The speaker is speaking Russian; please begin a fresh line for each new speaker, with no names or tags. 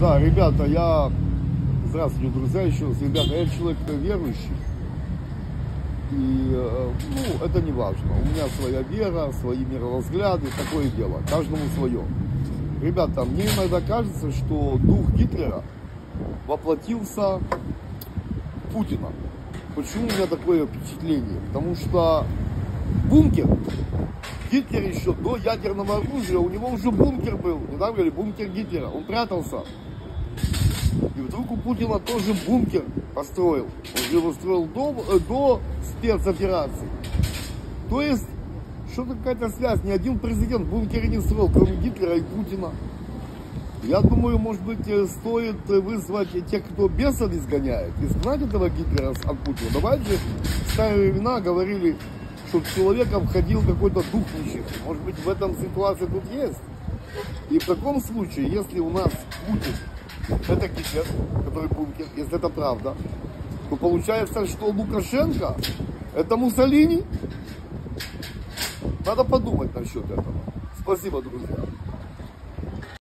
Да, ребята, я... Здравствуйте, друзья, еще раз. Ребята, я человек верующий. И, э, ну, это не важно. У меня своя вера, свои мировозгляды, такое дело. Каждому свое. Ребята, мне иногда кажется, что дух Гитлера воплотился в Путина. Почему у меня такое впечатление? Потому что бункер, Гитлер еще до ядерного оружия, у него уже бункер был, не так говорили, бункер Гитлера, он прятался. И вдруг у Путина тоже бункер построил. Он его строил до, э, до спецоперации. То есть, что-то какая-то связь. Ни один президент бункеры не строил, кроме Гитлера и Путина. Я думаю, может быть, э, стоит вызвать тех, кто бесов изгоняет, изгнать этого Гитлера от Путина. Давайте в старые времена говорили, чтобы человеком ходил какой-то дух нечистый. Может быть, в этом ситуации тут есть. И в таком случае, если у нас Путин это Гитлер, который бункер, если это правда, то получается, что Лукашенко это Муссолини. Надо подумать насчет этого. Спасибо, друзья.